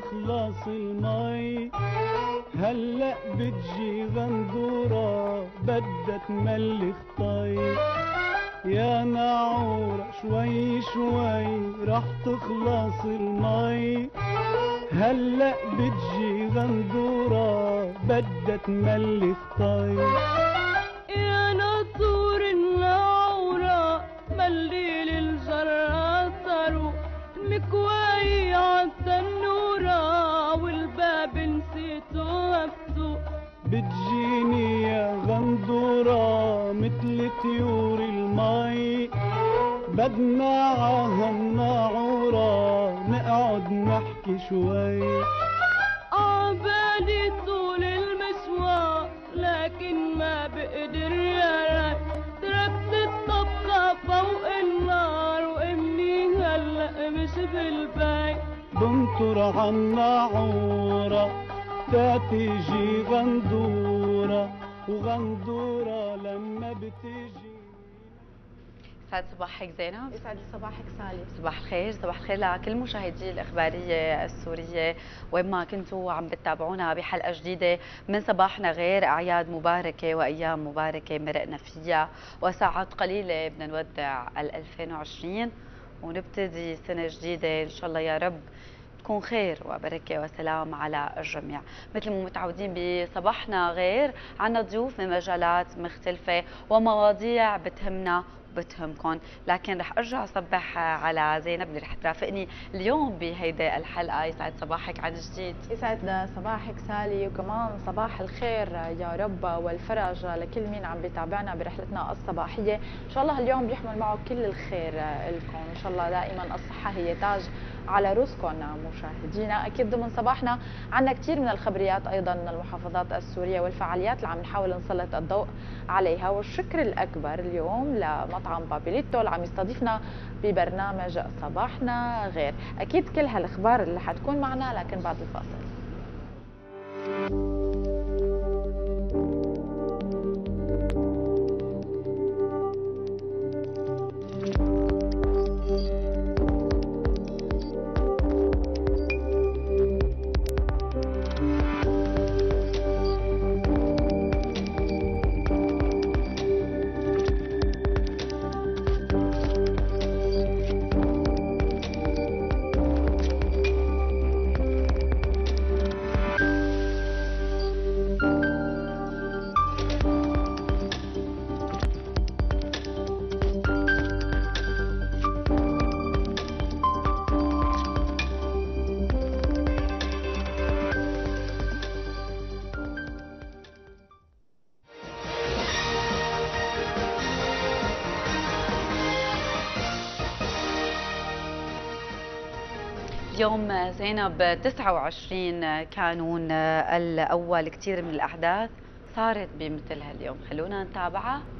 تخلص المي هلأ بتجي غندورة بدها تملي خطي يا نعورة شوي شوي رح تخلص المي هلأ بتجي غندورة بدها تملي خطي بدنا عهالناعورة نقعد نحكي شوي. عبالي طول المشوار لكن ما بقدر يا ريت تركت الطبخة فوق النار وأمي هلأ مش بالبيت. بنطر عالناعورة تاتيجي غندورة وغندورة لما بتيجي. سعد صباحك زينب. يسعد صباحك سالي صباح الخير صباح الخير لكل مشاهدي الإخبارية السورية. وين ما كنتوا عم بتتابعونا بحلقة جديدة من صباحنا غير أعياد مباركة وأيام مباركة مرقنا فيها وساعات قليلة بدنا نودع ال 2020 ونبتدي سنة جديدة. إن شاء الله يا رب تكون خير وبركة وسلام على الجميع. مثل ما متعودين بصباحنا غير عنا ضيوف من مجالات مختلفة ومواضيع بتهمنا بتهمكم لكن رح أرجع أصبح على زينب اللي رح ترافقني اليوم بهيدي الحلقة. يسعد صباحك عن جديد. يسعد صباحك سالي وكمان صباح الخير يا رب والفرج لكل مين عم بيتابعنا برحلتنا الصباحية. إن شاء الله اليوم بيحمل معه كل الخير لكم. إن شاء الله دائما الصحة هي تاج على رؤوسكم مشاهدينا. أكيد ضمن صباحنا عندنا كثير من الخبريات أيضا من المحافظات السورية والفعاليات اللي عم نحاول نسلط الضوء عليها. والشكر الأكبر اليوم لمطعم بابيليتو اللي عم يستضيفنا ببرنامج صباحنا غير. أكيد كل هالأخبار اللي حتكون معنا لكن بعد الفاصل. اليوم زينب 29 كانون الأول كثير من الأحداث صارت بمثل هاليوم خلونا نتابعها.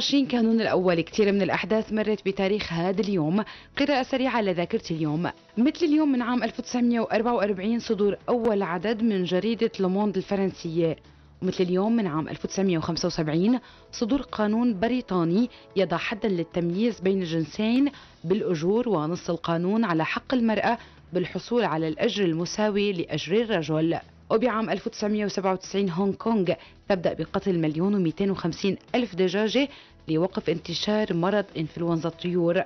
سوا وعشرين كانون الأول. كثير من الأحداث مرت بتاريخ هذا اليوم. قراءة سريعة لذاكرة اليوم. مثل اليوم من عام 1944 صدور أول عدد من جريدة لوموند الفرنسية. ومثل اليوم من عام 1975 صدور قانون بريطاني يضع حدا للتمييز بين الجنسين بالأجور ونص القانون على حق المرأة بالحصول على الأجر المساوي لأجر الرجل. وبعام 1997 هونغ كونغ تبدأ بقتل مليون و250 ألف دجاجة لوقف انتشار مرض إنفلونزا الطيور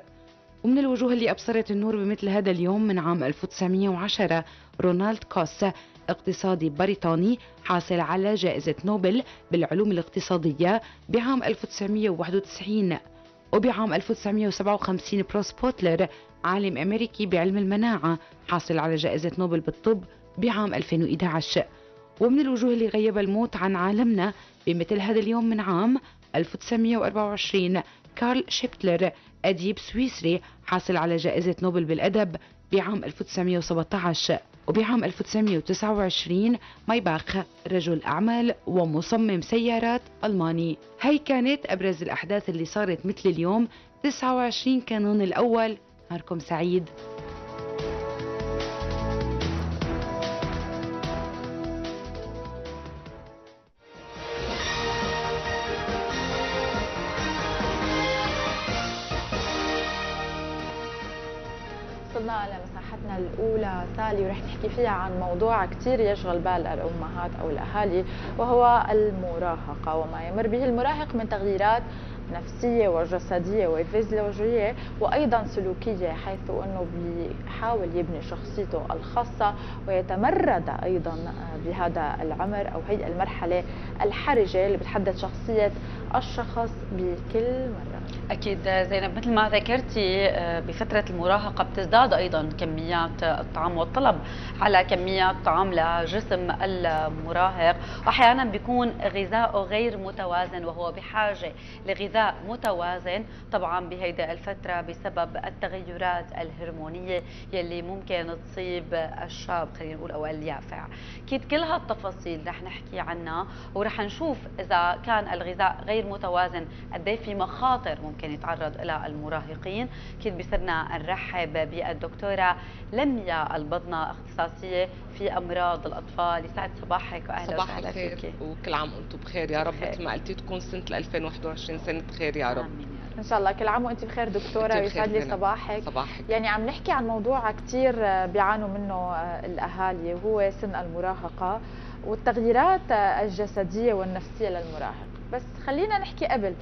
ومن الوجوه اللي أبصرت النور بمثل هذا اليوم من عام 1910 رونالد كوس اقتصادي بريطاني حاصل على جائزة نوبل بالعلوم الاقتصادية بعام 1991 وبعام 1957 بروس بوتلر عالم أمريكي بعلم المناعة حاصل على جائزة نوبل بالطب بعام 2011 ومن الوجوه اللي غيب الموت عن عالمنا بمثل هذا اليوم من عام 1924 كارل شيبتلر أديب سويسري حاصل على جائزة نوبل بالأدب بعام 1917 وبعام 1929 مايباخ رجل أعمال ومصمم سيارات ألماني. هي كانت أبرز الأحداث اللي صارت مثل اليوم 29 كانون الأول. نهاركم سعيد. الأولى سالي ورح نحكي فيها عن موضوع كثير يشغل بال الأمهات أو الأهالي وهو المراهقة. وما يمر به المراهق من تغييرات نفسية وجسدية وفيزيولوجية وأيضا سلوكية حيث أنه بيحاول يبني شخصيته الخاصة ويتمرد أيضا بهذا العمر أو هي المرحلة الحرجة اللي بتحدد شخصية الشخص بكل مرة. أكيد زينب مثل ما ذكرتي آه، بفترة المراهقة بتزداد أيضا كميات الطعام والطلب على كميات طعام لجسم المراهق. وأحيانا بيكون غذاؤه غير متوازن وهو بحاجة لغذاء متوازن طبعا بهيدا الفترة بسبب التغيرات الهرمونية يلي ممكن تصيب الشاب خلينا نقول أو اليافع. أكيد كل هالتفاصيل رح نحكي عنها ورح نشوف إذا كان الغذاء غير متوازن قد إيه في مخاطر ممكن يتعرض لها المراهقين. أكيد بصرنا نرحب بالدكتورة لميا البضنة اختصاصية في أمراض الأطفال. يسعد صباحك واهلا صباح الخير وكل عام وأنتم بخير يا رب. مثل ما قلتي تكون سنة 2021 سنة خير يا رب. آمين. إن شاء الله. كل عام وانت بخير دكتورة. ويسعد لي صباحك. صباحك. يعني عم نحكي عن موضوع كثير بيعانوا منه الأهالي وهو سن المراهقة والتغييرات الجسدية والنفسية للمراهق. بس خلينا نحكي قبل. آه،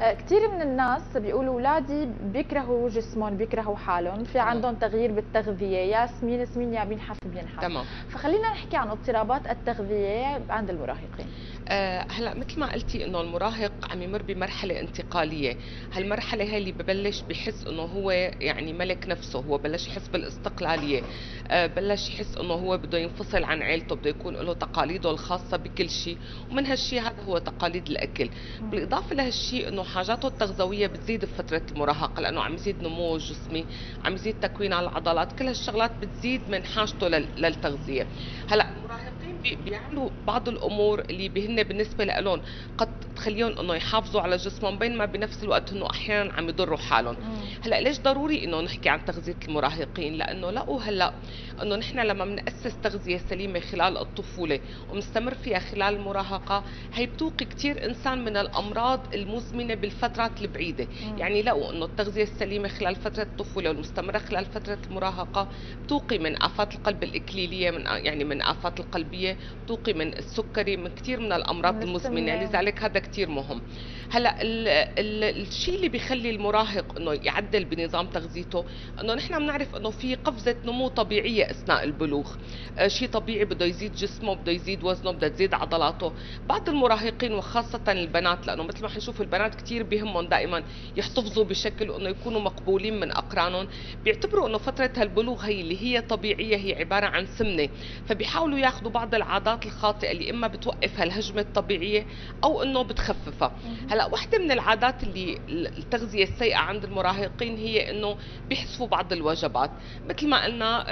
كثير من الناس بيقولوا اولادي بيكرهوا جسمهم بيكرهوا حالهم. في عندهم تغيير بالتغذية يا سمين سمين يا بينحف بينحف تمام. فخلينا نحكي عن اضطرابات التغذية عند المراهقين. أه هلا مثل ما قلتي إنه المراهق عم يمر بمرحلة انتقالية. هالمرحلة هي اللي ببلش بحس إنه هو يعني ملك نفسه هو بلش يحس بالاستقلالية. أه بلش يحس إنه هو بده ينفصل عن عيلته بده يكون له تقاليده الخاصة بكل شيء. ومن هالشيء هذا هو تقاليد الأكل. بالإضافة لهالشيء إنه حاجاته التغذوية بتزيد بفترة المراهقه لأنه عم يزيد نموه الجسمي عم يزيد تكوين على العضلات كل هالشغلات بتزيد من حاجته للتغذية. هلأ المراهقين بيعملوا بعض الأمور اللي بهن بالنسبة لهم قد تخليهم إنه يحافظوا على جسمهم بينما بنفس الوقت إنه أحيانا عم يضروا حالهم. هلأ ليش ضروري إنه نحكي عن تغذية المراهقين؟ لأنه لقوا هلأ إنه نحن لما بنأسس تغذية سليمة خلال الطفولة ومستمر فيها خلال المراهقة هي بتوقي كثير إنسان من الأمراض المزمنة بالفترات البعيدة. مم. يعني لقوا إنه التغذية السليمة خلال فترة الطفوله والمستمرة خلال فترة المراهقة بتوقي من آفات القلب الإكليلية من يعني من آفات القلبية بتوقي من السكري من كثير من الأمراض المزمنة. لذلك هذا كثير مهم. هلأ الشيء اللي بيخلي المراهق إنه يعدل بنظام تغذيته إنه نحن بنعرف إنه في قفزة نمو طبيعية أثناء البلوغ. آه شيء طبيعي بده يزيد جسمه بده يزيد وزنه بده تزيد عضلاته. بعض المراهقين وخاصة البنات لأنه مثل ما حنشوف البنات كثير بهمهم دائما يحتفظوا بشكل إنه يكونوا مقبولين من أقرانهم. بيعتبروا إنه فترة هالبلوغ هي اللي هي طبيعية هي عبارة عن سمنة. فبيحاولوا ياخذوا بعض العادات الخاطئة اللي إما بتوقف هالهجمة الطبيعية أو إنه بتخففها. هلأ وحدة من العادات اللي التغذية السيئة عند المراهقين هي إنه بيحذفوا بعض الوجبات. مثل ما قلنا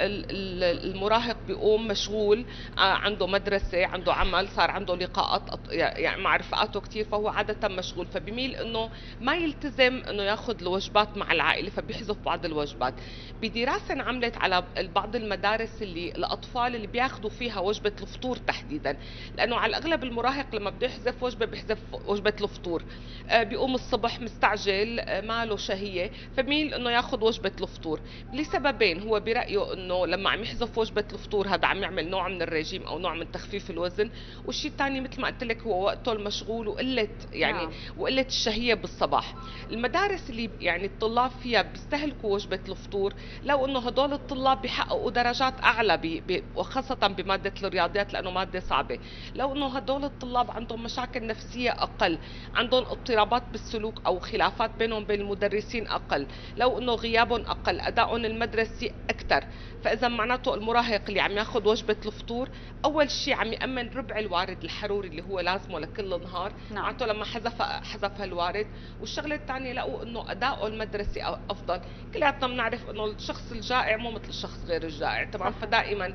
المراهق بيقوم مشغول آه، عنده مدرسة عنده عمل صار عنده لقاءات يعني مع رفقاته كثير فهو عادة مشغول. فبيميل إنه ما يلتزم إنه ياخذ الوجبات مع العائلة فبيحذف بعض الوجبات. بدراسة انعملت على بعض المدارس اللي الأطفال اللي بياخذوا فيها وجبة الفطور تحديدا. لأنه على الأغلب المراهق لما بده يحذف وجبة بيحذف وجبة الفطور. آه، بيقوم الصبح مستعجل آه، ما له شهية فبيميل إنه ياخذ وجبة الفطور. لسببين هو برأيه إنه لما عم يحذف وجبة الفطور هذا عم يعمل نوع من الرجيم أو نوع من تخفيف الوزن. والشيء الثاني مثل ما قلت لك هو وقته المشغول وقلة يعني نعم. وقلة الشهية بالصباح. المدارس اللي يعني الطلاب فيها بيستهلكوا وجبة الفطور لو إنه هدول الطلاب بيحققوا درجات أعلى بي بي وخاصة بمادة الرياضيات لأنه مادة صعبة. لو إنه هدول الطلاب عندهم مشاكل نفسية أقل عندهم اضطرابات بالسلوك أو خلافات بينهم بين المدرسين أقل لو إنه غيابهم أقل أدائهم المدرسي أكثر فإذا معناته المراهق اللي عم ياخذ وجبة الفطور أول شيء عم يأمن ربع الوارد الحروري اللي هو لازمه لكل النهار نعم. معناته لما حذف حذف الوارد والشغلة الثانية لقوا انه اداؤه المدرسي أفضل. كلياتنا بنعرف إنه الشخص الجائع مو مثل الشخص غير الجائع طبعا فدائما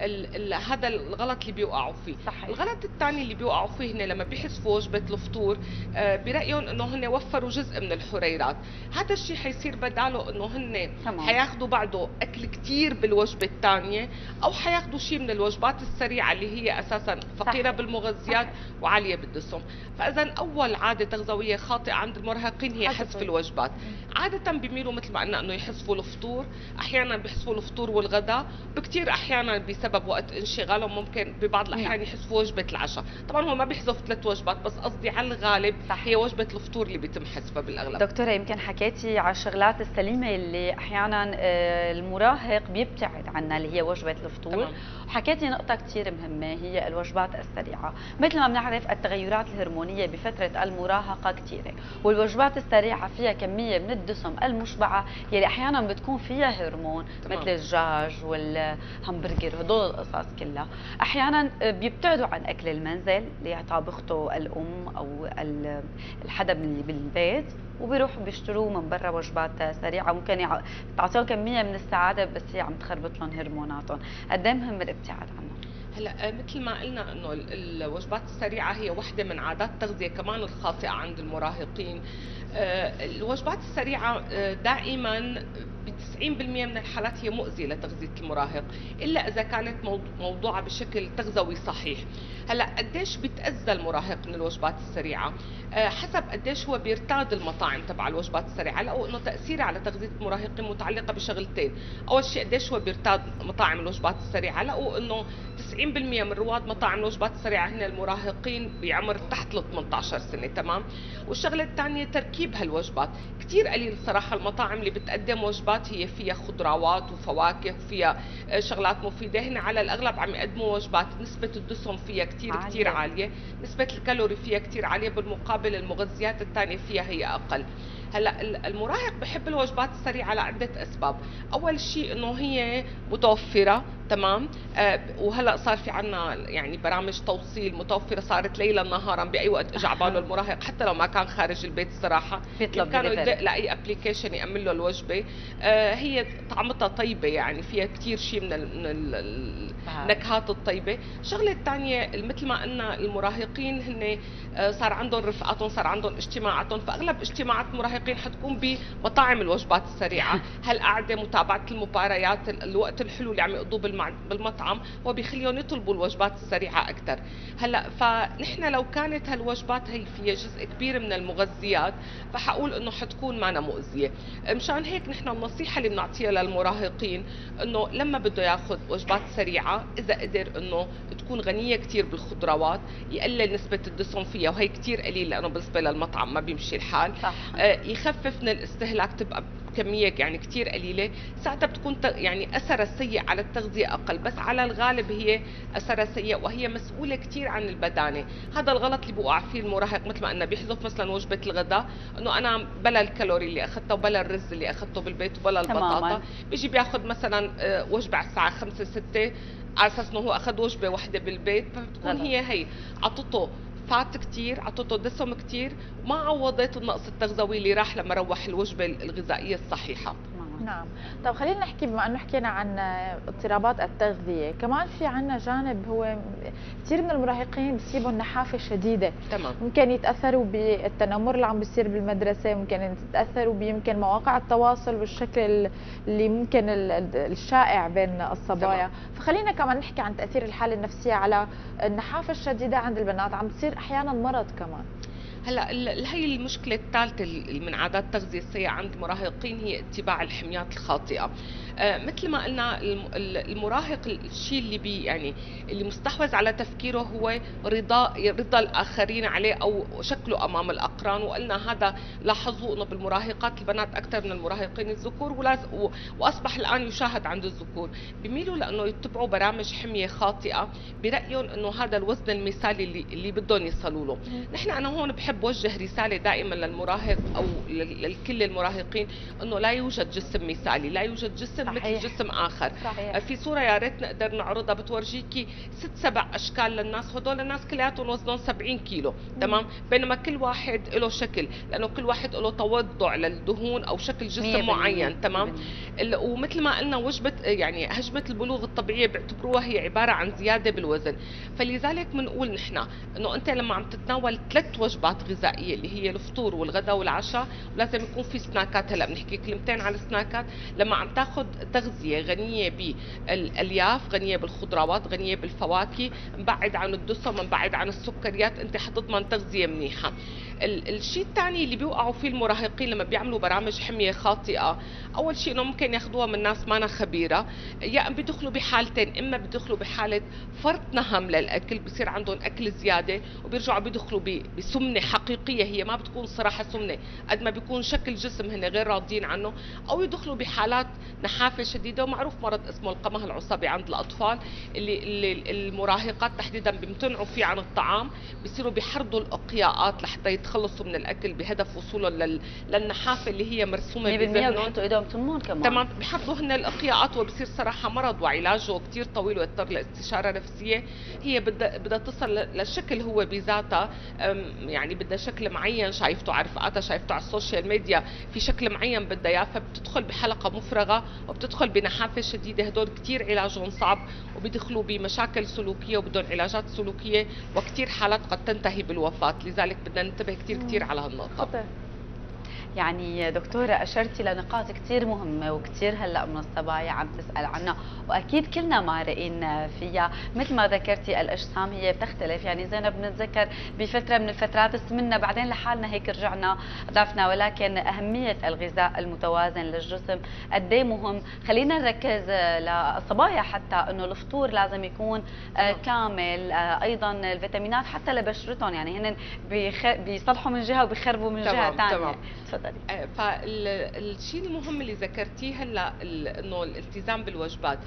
ال ال هذا الغلط اللي بيوقعوا فيه. صحيح. الغلط الثاني اللي بيوقعوا فيه هن لما بيحسبوا وجبه الفطور آه، برأيهم إنه هن وفروا جزء من الحريرات. هذا الشيء حيصير بداله إنه هن. حياخذوا بعده أكل كثير بالوجبة الثانية أو حياخذوا شيء من الوجبات السريعة اللي هي أساسا فقيرة صح. بالمغذيات وعالية بالدسم. فاذا أول عادة تغذوية خاطئه عند المراهقين هي حذف حذف الوجبات عادة بيميلوا مثل ما قلنا إنه يحذفوا الفطور أحيانا بيحذفوا الفطور والغداء بكثير أحيانا بسبب وقت انشغالهم ممكن ببعض الأحيان نعم. يحذفوا وجبة العشاء طبعا هو ما بيحذف ثلاث وجبات بس قصدي على الغالب صح. هي وجبة الفطور اللي بيتم حذفها بالأغلب دكتورة يمكن حكيتي على الشغلات السليمة اللي أحيانا آه، المراهق بيبتعد عنها اللي هي وجبة الفطور. وحكيتي نقطة كثير مهمة هي الوجبات السريعة مثل ما بنعرف التغيرات الهرمونية بفترة المراهقة كثيرة والوجبات السريعة فيها كمية من الدسم المشبعة يلي أحيانا بتكون فيها هرمون تمام. مثل الدجاج والهمبرجر هدول القصص كلها. أحيانا آه، بيبتعدوا عن أكل المنزل اللي طابخته الأم أو ال- الحدا من اللي بالبيت وبيروحوا بيشتروه من برا وجبات سريعة. ممكن يع- تعطيهم كمية من السعادة بس هي عم تخربط لهم هرموناتهم. قد إيه مهم الابتعاد عنهم؟ هلا آه، مثل ما قلنا إنه ال- الوجبات السريعة هي واحدة من عادات التغذية كمان الخاطئة عند المراهقين. آه، الوجبات السريعة آه، دائما ب 90% من الحالات هي مؤذية لتغذية المراهق إلا إذا كانت مو- موضوعة بشكل تغذوي صحيح. هلا قديش بيتاذى المراهق من الوجبات السريعة؟ آه، حسب قديش هو بيرتاد المطاعم تبع الوجبات السريعة. لقوا إنه تاثيرها على تغذية المراهقين متعلقة بشغلتين. أول شيء قديش هو بيرتاد مطاعم الوجبات السريعة؟ لقوا إنه 90% من رواد مطاعم الوجبات السريعة هن المراهقين بعمر تحت ال 18 سنة تمام؟ والشغلة الثانية تركيب هالوجبات. كثير قليل صراحة المطاعم اللي بتقدم وجبات هي فيها خضروات وفواكه وفيها آه، شغلات مفيدة. هن على الأغلب عم يقدموا وجبات نسبة الدسم فيها كثير عالية. كثير عالية. نسبة الكالوري فيها كثير عالية. بالمقابل المغذيات الثانية فيها هي أقل. هلا ال- المراهق بحب الوجبات السريعة لعدة أسباب. أول شيء إنه هي متوفرة تمام؟ آه وهلا صار في عنا يعني برامج توصيل متوفرة صارت ليلا نهارا بأي وقت اجى على باله المراهق حتى لو ما كان خارج البيت الصراحة. بيطلب كانوا delivery. يدق لأي ابلكيشن يعمل له الوجبة. آه هي طعمتها طيبة يعني فيها كثير شيء من ال من ال. النكهات الطيبة. الشغله الثانية مثل ما قلنا المراهقين هن آه، صار عندهم رفقاتهم صار عندهم اجتماعاتهم. فأغلب اجتماعات المراهقين حتكون بمطاعم الوجبات السريعة. هالقعده متابعة المباريات ال- الوقت الحلو اللي عم يقضوه بالمطعم هو بيخليهم يطلبوا الوجبات السريعة أكثر هلا فنحن لو كانت هالوجبات هي فيها جزء كبير من المغذيات فحقول إنه حتكون معنا مؤذية. مشان هيك نحن النصيحة اللي بنعطيها للمراهقين إنه لما بده ياخذ وجبات سريعة إذا قدر إنه تكون غنية كثير بالخضروات يقلل نسبة الدسم فيها وهي كثير قليل لأنه بالنسبة للمطعم ما بيمشي الحال. صح. آه، يخفف من الاستهلاك تبقى بكمية يعني كثير قليلة. ساعتها بتكون يعني أثرها السيء على التغذية أقل بس على الغالب هي أثرها سيء وهي مسؤولة كثير عن البدانة. هذا الغلط اللي بوقع فيه المراهق مثل ما قلنا بيحذف مثلا وجبة الغداء إنه أنا بلا الكالوري اللي أخذته وبلا الرز اللي أخذته بالبيت وبلا. البطاطا. بيجي بياخذ مثلا آه، وجبة على الساعة 5 6 على أساس إنه هو أخذ وجبة واحدة بالبيت فبتكون. هي هي عطته فات كتير عطته دسم كتير وما عوضت النقص التغذوي اللي راح لما روح الوجبة الغذائية الصحيحة. نعم. طب خلينا نحكي بما إنه حكينا عن اضطرابات التغذية كمان في عنا جانب هو كثير من المراهقين بصيبهم نحافه شديدة. تمام. ممكن يتأثروا بالتنمر اللي عم بيصير بالمدرسة ممكن يتأثروا بيمكن مواقع التواصل بالشكل اللي ممكن ال- ال- الشائع بين الصبايا. فخلينا كمان نحكي عن تأثير الحالة النفسية على النحافة الشديدة عند البنات. عم تصير أحيانا مرض كمان. هلا هي المشكلة الثالثة من عادات التغذيه السيئة عند المراهقين هي اتباع الحميات الخاطئة. مثل ما قلنا الم- ال- المراهق الشيء اللي بي يعني اللي مستحوذ على تفكيره هو رضا رضا الآخرين عليه أو شكله أمام الأقران. وقلنا هذا لاحظوا إنه بالمراهقات البنات أكثر من المراهقين الذكور وأصبح الآن يشاهد عند الذكور. بيميلوا لأنه يتبعوا برامج حمية خاطئة برأيهم إنه هذا الوزن المثالي اللي اللي بدهم يصلوا له. نحن أنا هون بحب وجه رسالة دائما للمراهق أو لكل المراهقين إنه لا يوجد جسم مثالي لا يوجد جسم جسم صحيح. مثل جسم آخر. صحيح. في صورة يا ريت نقدر نعرضها بتورجيكي ست سبع أشكال للناس. هدول الناس كلياتهم وزنهم 70 كيلو. تمام؟ بينما كل واحد له شكل لأنه كل واحد له توضع للدهون أو شكل جسم. معين. تمام؟ ومثل ما قلنا وجبة يعني هجمة البلوغ الطبيعية بيعتبروها هي عبارة عن زيادة بالوزن. فلذلك بنقول نحن إنه أنت لما عم تتناول ثلاث وجبات غذائية اللي هي الفطور والغداء والعشاء ولازم يكون في سناكات. هلا بنحكي كلمتين عن السناكات لما عم تاخذ تغذية غنية بالألياف غنية بالخضروات غنية بالفواكه مبعد عن الدسم مبعد عن السكريات أنت حتضمن تغذية منيحة. ال- الشيء الثاني اللي بيوقعوا فيه المراهقين لما بيعملوا برامج حمية خاطئة أول شيء إنه ممكن ياخذوها من ناس ما خبيرة. يا بيدخلوا بحالتين إما بيدخلوا بحالة فرط نهم للأكل بصير عندهم أكل زيادة وبيرجعوا بيدخلوا ب- بسمنة حقيقية هي ما بتكون صراحة سمنة قد ما بيكون شكل جسم هن غير راضيين عنه. أو يدخلوا بحالات نحافه شديده ومعروف مرض اسمه القمه العصبي عند الأطفال اللي, اللي المراهقات تحديدا بيمتنعوا فيه عن الطعام بيصيروا بيحرضوا الأقياءات لحتى يتخلصوا من الأكل بهدف وصولهم لل... للنحافة اللي هي مرسومة 100% بذهنهم. بيحطوا ايدهم تمون كمان. تمام بحطوا هن الأقياءات وبصير صراحة مرض وعلاجه كثير طويل ويضطر لاستشارة نفسية. هي بدها بدها تصل ل- للشكل هو بذاتها يعني بدها شكل معين شايفته على رفقاتها شايفته على السوشيال ميديا في شكل معين بدها إياه فبتدخل بحلقة مفرغة وبتدخل بنحافه شديدة هدول كثير علاجهم صعب وبيدخلوا بمشاكل سلوكية وبدهم علاجات سلوكية وكثير حالات قد تنتهي بالوفاة. لذلك بدنا ننتبه كثير كثير على هالنقطة. يعني دكتورة أشرتي لنقاط كثير مهمة وكثير هلأ من الصبايا عم تسأل عنها. وأكيد كلنا مارقين فيها. مثل ما ذكرتي الأجسام هي بتختلف. يعني زينب بنتذكر بفترة من الفترات سمنا بعدين لحالنا هيك رجعنا ضعفنا. ولكن أهمية الغذاء المتوازن للجسم قد إيه مهم. خلينا نركز للصبايا حتى إنه الفطور لازم يكون آه، كامل آه، أيضا الفيتامينات حتى لبشرتهم. يعني هن بيصلحوا من جهة وبيخربوا من جهة تمام، ثانية تفضلي. فالشيء المهم اللي ذكرتيه هلا إنه الالتزام بالوجبات.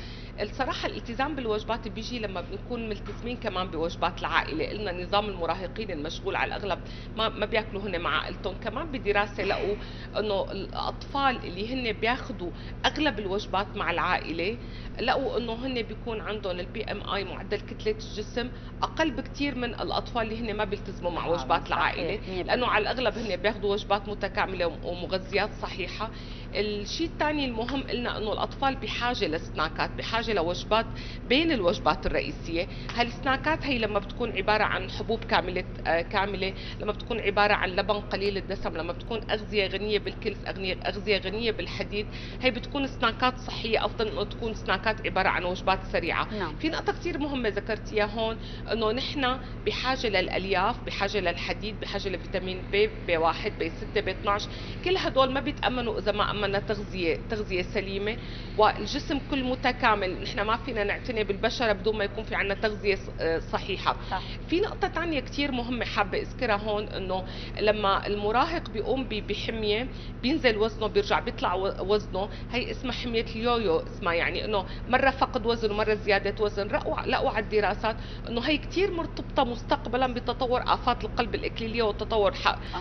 الصراحة الالتزام بالوجبات بيجي لما بنكون ملتزمين كمان بوجبات العائلة. قلنا نظام المراهقين المشغول على الأغلب ما ما بياكلوا هن مع عائلتهم. كمان بدراسة لقوا إنه الأطفال اللي هن بياخذوا أغلب الوجبات مع العائلة لقوا إنه هن بيكون عندهم ال BMI معدل كتلة الجسم أقل بكثير من الأطفال اللي هن ما بيلتزموا مع آه، وجبات العائلة. لأنه على الأغلب هن بياخذوا وجبات متكاملة ومغذيات صحيحة. الشيء الثاني المهم قلنا إنه الأطفال بحاجة ل snackات بحاجة لوجبات بين الوجبات الرئيسية. هال snackات هي لما بتكون عبارة عن حبوب كاملة آه، كاملة لما بتكون عبارة عن لبن قليل الدسم لما بتكون أغذية غنية بالكلس أغنية أغذية غنية بالحديد هي بتكون snackات صحية أفضل إنه تكون snackات عبارة عن وجبات سريعة. نعم. في نقطة كثير مهمة ذكرتيها هون إنه نحن بحاجة للألياف، بحاجة للحديد، بحاجة لفيتامين B، B 1 B 6 B 12 كل هدول ما بيتأمنوا إذا ما أمنا تغذية تغذية سليمة والجسم كل متكامل، نحن ما فينا نعتني بالبشرة بدون ما يكون في عنا تغذية ص- آه، صحيحة. صح. في نقطة تانية كتير مهمة حابة أذكرها هون إنه لما المراهق بيقوم ب- بحمية بينزل وزنه بيرجع بيطلع وزنه. هي اسمها حمية اليويو اسمها يعني إنه مرة فقد وزن ومرة زيادة وزن. لقوا على الدراسات إنه هي كتير مرتبطة مستقبلا بتطور آفات القلب الإكليلية وتطور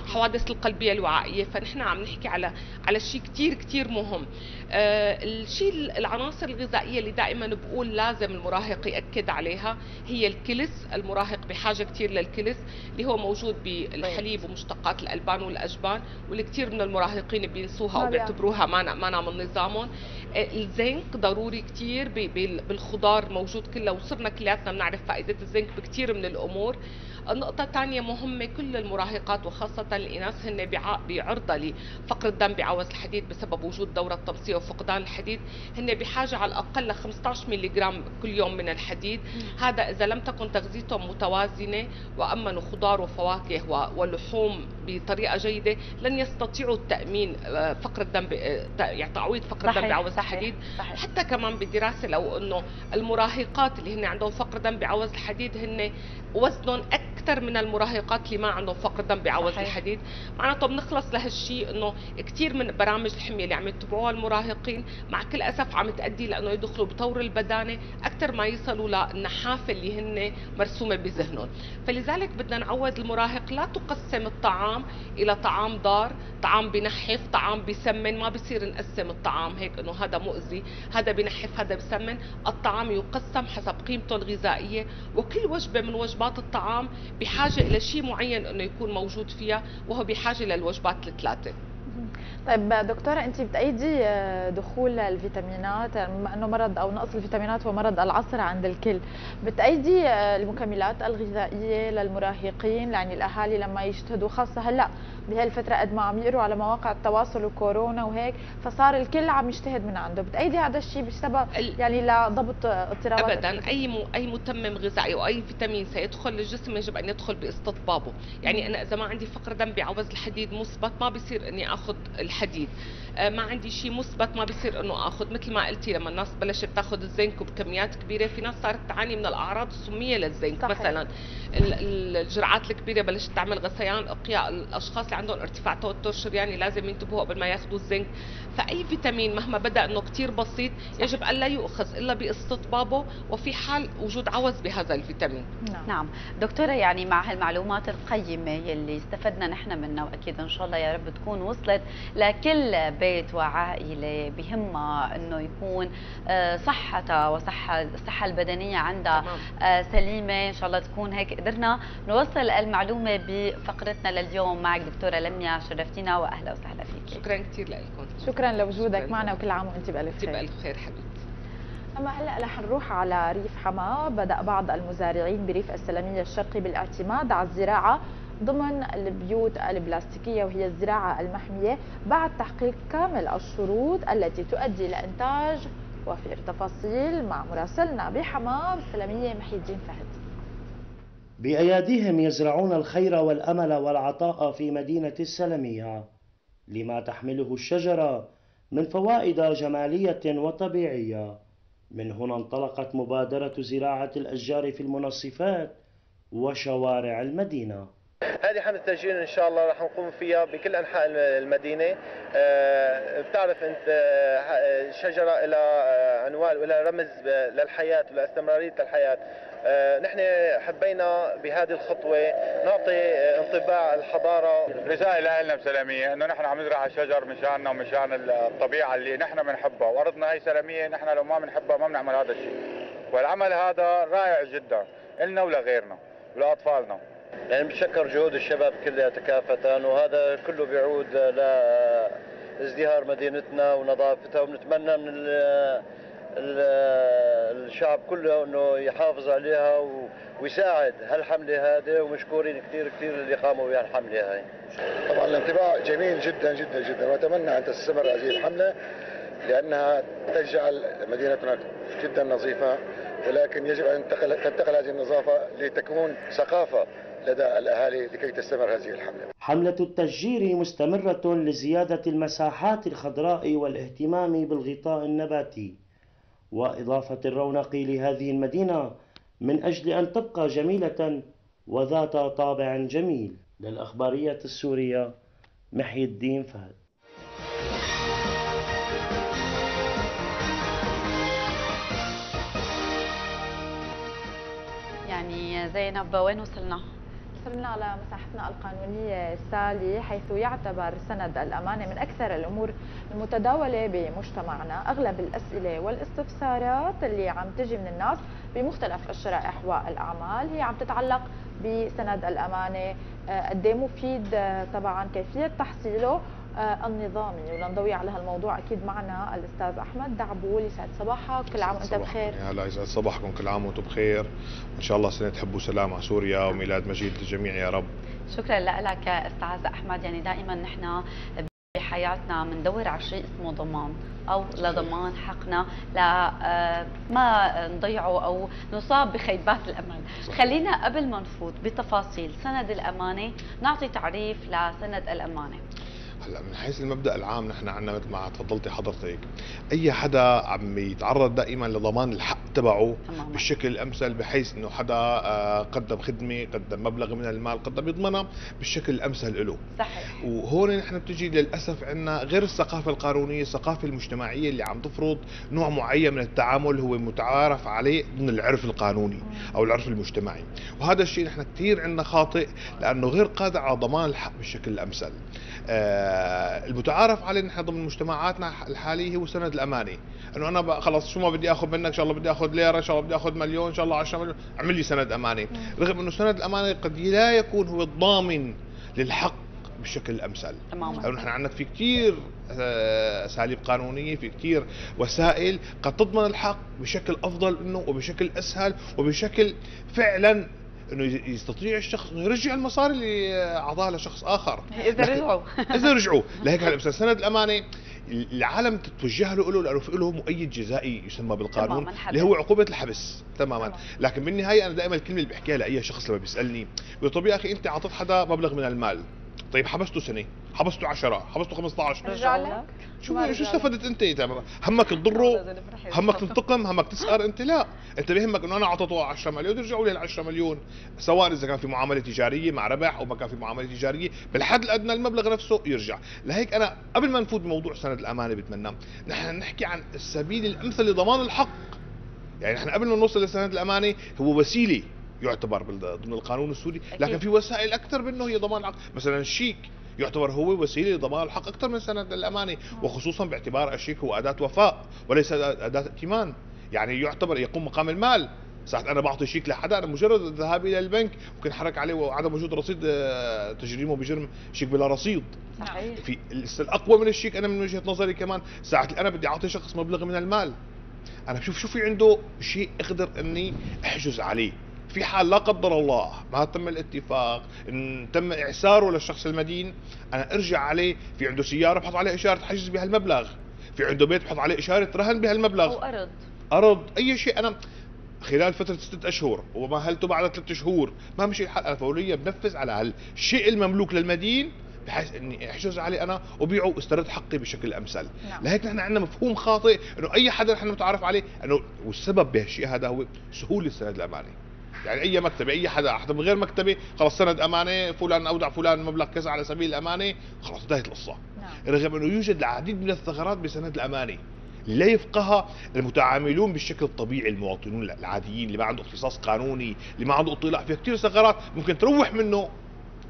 حوادث القلبية الوعائية. فنحن عم نحكي على على شيء كتير كتير مهم. آه الشيء العناصر الغذائية اللي دائما بقول لازم المراهق يأكد عليها هي الكلس المراهق بحاجة كتير للكلس اللي هو موجود بالحليب ومشتقات الألبان والأجبان واللي كتير من المراهقين بينسوها ما وبيعتبروها ما ما من نظامهم. آه، الزنك ضروري كتير بال- بالخضار موجود كله وصرنا كلياتنا بنعرف فائدة الزنك بكتير من الأمور. النقطة الثانية مهمة كل المراهقات وخاصة الإناث هن بع- بعرضة لفقر الدم بعوز الحديد بسبب وجود دورة تمصية وفقدان الحديد. هن بحاجة على الأقل ل 15 ملي جرام كل يوم من الحديد. هذا إذا لم تكن تغذيتهم متوازنة وأمنوا خضار وفواكه ولحوم بطريقة جيدة لن يستطيعوا التأمين آه، فقر الدم آه، يعني تعويض فقر الدم بعوز الحديد. صحيح. حتى كمان بدراسة لو إنه المراهقات اللي هن عندهم فقر دم بعوز الحديد هن وزنهم أكثر أكثر من المراهقات اللي ما عندهم فقر دم بعوز. الحديد. معناته بنخلص لهالشيء إنه كثير من برامج الحمية اللي عم يتبعوها المراهقين مع كل أسف عم تؤدي لأنه يدخلوا بطور البدانة أكثر ما يصلوا للنحافة اللي هن مرسومة بذهنهم. فلذلك بدنا نعود المراهق لا تقسم الطعام إلى طعام ضار طعام بنحف طعام بسمن ما بصير نقسم الطعام هيك إنه هذا مؤذي هذا بنحف هذا بسمن. الطعام يقسم حسب قيمته الغذائية وكل وجبة من وجبات الطعام بحاجة إلى شيء معين إنه يكون موجود فيها وهو بحاجة للوجبات الثلاثة. طيب دكتورة أنت بتأيدي آه، دخول الفيتامينات بما أنه مرض أو نقص الفيتامينات هو مرض العصر عند الكل. بتأيدي آه، المكملات الغذائية للمراهقين يعني الأهالي لما يجتهدوا خاصة هلأ بهالفترة قد ما عم يقروا على مواقع التواصل وكورونا وهيك فصار الكل عم يجتهد من عنده. بتأيدي هذا الشيء بسبب يعني لضبط اضطرابات ابدا. أي م... أي متمم غذائي أو أي فيتامين سيدخل للجسم يجب أن يدخل باستطبابه. يعني أنا إذا ما عندي فقر دم بعوز الحديد مثبت ما بصير إني آخذ الحديد. ما عندي شيء مثبت ما بصير إنه آخذ. مثل ما قلتي لما الناس بلشت تاخذ الزنك بكميات كبيرة في ناس صارت تعاني من الأعراض السمية للزنك صحيح. مثلا ال- ال- الجرعات الكبيرة بلشت تعمل غثيان اقياء الأشخاص اللي عندهم ارتفاع توتر شرياني لازم ينتبهوا قبل ما ياخذوا الزنك فأي فيتامين مهما بدأ إنه كثير بسيط يجب الا يؤخذ إلا باستطبابه وفي حال وجود عوز بهذا الفيتامين. نعم. نعم. دكتورة يعني مع هالمعلومات القيمة يلي استفدنا نحن منها وأكيد إن شاء الله يا رب تكون وصلت لكل بيت وعائلة بهمها إنه يكون آه، صحتها وصحة الصحة البدنية عندها تمام. آه، سليمة. إن شاء الله تكون هيك قدرنا نوصل المعلومة بفقرتنا لليوم. معك دكتورة لميا شرفتينا وأهلا وسهلا فيك. شكرا كثير لكم شكرا لوجودك شكراً. معنا وكل عام وأنت بألف تبقى خير. الخير حبيبتي. أما هلأ رح نروح على ريف حما. بدأ بعض المزارعين بريف السلمية الشرقي بالاعتماد على الزراعة ضمن البيوت البلاستيكية وهي الزراعة المحمية بعد تحقيق كامل الشروط التي تؤدي لإنتاج وفير تفاصيل مع مراسلنا بحما بالسلمية محي الدين فهد. بأياديهم يزرعون الخير والأمل والعطاء في مدينة السلمية لما تحمله الشجرة من فوائد جمالية وطبيعية. من هنا انطلقت مبادرة زراعة الأشجار في المنصفات وشوارع المدينة. هذه حملة تسجيل إن شاء الله راح نقوم فيها بكل أنحاء المدينة. آه، بتعرف أنت آه، الشجره إلى آه، عنوان والى رمز للحياة ولاستمراريه الحياة. آه، نحن حبينا بهذه الخطوة نعطي انطباع الحضارة. رسالة لنا بسلامية إنه نحن عم نزرع الشجر مشاننا ومشان الطبيعة اللي نحن بنحبها. وأرضنا هي سلامية نحن لو ما بنحبها ما بنعمل هذا الشيء. والعمل هذا رائع جدا لنا ولغيرنا ولاطفالنا يعني بتشكر جهود الشباب كلها كافة وهذا كله بيعود لازدهار مدينتنا ونظافتها ونتمنى من ال- ال- الشعب كله إنه يحافظ عليها ويساعد هالحملة هذه ومشكورين كثير كثير اللي قاموا بهالحملة هاي. طبعا الانطباع جميل جدا جدا جدا وأتمنى أن تستمر هذه الحملة لأنها تجعل مدينتنا جدا نظيفة ولكن يجب أن تنتقل هذه النظافة لتكون ثقافة. لدى الأهالي لكي تستمر هذه الحملة. حملة التشجير مستمرة لزيادة المساحات الخضراء والاهتمام بالغطاء النباتي وإضافة الرونق لهذه المدينة من أجل أن تبقى جميلة وذات طابع جميل. للأخبارية السورية محي الدين فهد. يعني زينب وين وصلنا؟ وصلنا على مساحتنا القانونية سالي حيث يعتبر سند الأمانة من أكثر الأمور المتداولة بمجتمعنا. أغلب الأسئلة والاستفسارات اللي عم تجي من الناس بمختلف الشرائح والأعمال هي عم تتعلق بسند الأمانة. آه، قد إيه مفيد؟ آه، طبعا كيفية تحصيله؟ النظامي ولنضوي على هالموضوع. أكيد معنا الأستاذ أحمد دعبول يسعد صباحك. كل عام وأنت بخير. هلا يسعد صباحكم. كل عام وأنتم بخير. وإن شاء الله سنة حب وسلام على سوريا وميلاد مجيد للجميع يا رب. شكرا لك أستاذ أحمد. يعني دائما نحن بحياتنا بندور على شيء اسمه ضمان أو لضمان حقنا. لا ما نضيعه أو نصاب بخيبات الامل خلينا قبل ما نفوت بتفاصيل سند الأمانة. نعطي تعريف لسند الأمانة. هلا من حيث المبدأ العام نحن عندنا مثل ما تفضلتي حضرتك أي حدا عم يتعرض دائما لضمان الحق تبعه. بالشكل الأمثل بحيث إنه حدا آه، قدم خدمة قدم مبلغ من المال قدم يضمنها بالشكل الأمثل له صحيح. وهون نحن بتجي للأسف عندنا غير الثقافة القانونية الثقافة المجتمعية اللي عم تفرض نوع معين من التعامل هو متعارف عليه ضمن العرف القانوني أو العرف المجتمعي. وهذا الشيء نحن كثير عندنا خاطئ لأنه غير قادر على ضمان الحق بالشكل الأمثل. المتعارف عليه نحن ضمن مجتمعاتنا الحالية هو سند الامانه إنه أنا خلص شو ما بدي آخذ منك إن شاء الله بدي آخذ ليرة إن شاء الله بدي آخذ مليون إن شاء الله 10 مليون. اعمل لي سند امانه رغم إنه سند الامانه قد لا يكون هو الضامن للحق بالشكل الامثل تماما. لأنه نحن عندنا في كثير أساليب قانونية في كثير وسائل قد تضمن الحق بشكل أفضل منه وبشكل أسهل وبشكل فعلا إنه يستطيع الشخص إنه يرجع المصاري اللي اعطاها لشخص آخر. إذا رجعوا. إذا رجعوا. لهيك هلأ مثلا سند الأمانة العالم تتوجه له له لأنه في له مؤيد جزائي يسمى بالقانون. اللي هو عقوبة الحبس. تماما. تمام. لكن بالنهاية أنا دائما الكلمة اللي بحكيها لأي شخص لما بيسألني بقول طب يا أخي أنت اعطيت حدا مبلغ من المال. طيب حبسته سنة حبسته 10 حبسته 15 رجع لك شو ما شو استفدت انت؟ تمام. همك تضره همك تنتقم همك تسأر انت لا. انت بيهمك إنه أنا أعطيته 10 مليون يرجعوا لي ال 10 مليون. سواء إذا كان في معاملة تجارية مع ربح أو ما كان في معاملة تجارية بالحد الأدنى المبلغ نفسه يرجع. لهيك أنا قبل ما نفوت بموضوع سند الأمانة بتمنى نحن نحكي عن السبيل الأمثل لضمان الحق. يعني نحن قبل ما نوصل لسند الأمانة هو وسيلة. يعتبر ضمن القانون السوري لكن أكيد. في وسائل أكثر منه هي ضمان الحق. مثلا الشيك يعتبر هو وسيلة لضمان الحق أكثر من سند الأمانة وخصوصا باعتبار الشيك هو أداة وفاء وليس أداة ائتمان. يعني يعتبر يقوم مقام المال. ساعة أنا بعطي شيك لحدا أنا مجرد الذهاب إلى البنك ممكن حرك عليه وعدم وجود رصيد آه، تجريمه بجرم شيك بلا رصيد. صحيح. في الأقوى من الشيك أنا من وجهة نظري كمان ساعة اللي أنا بدي أعطي شخص مبلغ من المال. أنا بشوف شو في عنده شيء أقدر إني أحجز عليه. في حال لا قدر الله ما تم الاتفاق إن تم إعساره للشخص المدين أنا أرجع عليه في عنده سيارة بحط عليها إشارة حجز بهالمبلغ في عنده بيت بحط عليه إشارة رهن بهالمبلغ أو أرض. أرض أي شيء أنا خلال فترة ستة أشهر ومهلته بعد ثلاثة شهور ما مشي الحال أنا فوريا بنفذ على هالشيء المملوك للمدين بحيث إني أحجز عليه أنا وبيعه واسترد حقي بشكل أمثل. نعم. لهيك نحن عندنا مفهوم خاطئ إنه أي حدا نحن متعرف عليه إنه والسبب بهالشيء هذا هو سهولة سند الأمانة. يعني أي مكتبة أي حدا حدا من غير مكتبة خلص سند أمانة فلان أودع فلان مبلغ كذا على سبيل الأمانة خلص انتهت القصة. نعم. رغم إنه يوجد العديد من الثغرات بسند الأمانة لا يفقهها المتعاملون بالشكل الطبيعي المواطنون العاديين اللي ما عنده اختصاص قانوني اللي ما عنده اطلاع فيها كثير ثغرات ممكن تروح منه.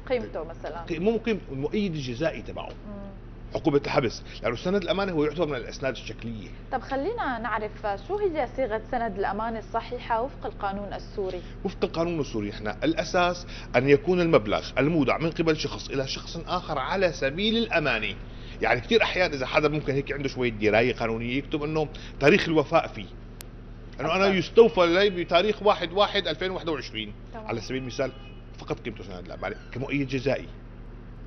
قيمته مثلا. ممكن المؤيد الجزائي تبعه. مم. عقوبة الحبس لأنه سند الأمانة هو يعتبر من الأسناد الشكلية طب خلينا نعرف شو هي صيغة سند الامانه الصحيحة وفق القانون السوري وفق القانون السوري إحنا الأساس أن يكون المبلغ المودع من قبل شخص إلى شخص آخر على سبيل الأمانة يعني كثير أحيان إذا حدا ممكن هيك عنده شوية دراية قانونية يكتب أنه تاريخ الوفاء فيه أنه أنا أكثر. يستوفى لي بتاريخ 1 1 2021 تمام. على سبيل المثال فقط قيمته سند الأمانة كمؤيد جزائي